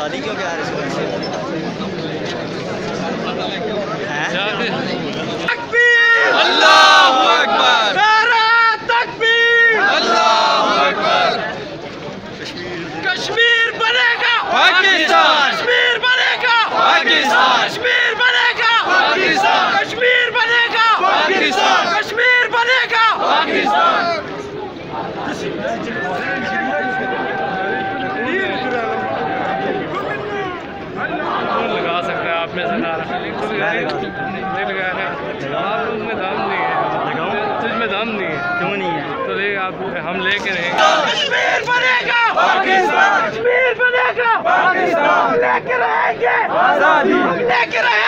आज़ादी क्यों अल्लाह कश्मीर बनेगा! पाकिस्तान! कश्मीर बनेगा! पाकिस्तान! कश्मीर बनेगा! पाकिस्तान! कश्मीर बनेगा! पाकिस्तान! कश्मीर बनेगा! पाकिस्तान लगा सकते हैं आप में से सारा नहीं लगा रहे आप उसमें दम नहीं है तुझमें दम नहीं है क्यों नहीं है तो ले आप हम लेके रहेंगे कश्मीर बनेगा पाकिस्तान। कश्मीर बनेगा पाकिस्तान। लेके रहेंगे। आज़ादी। लेके रहेंगे।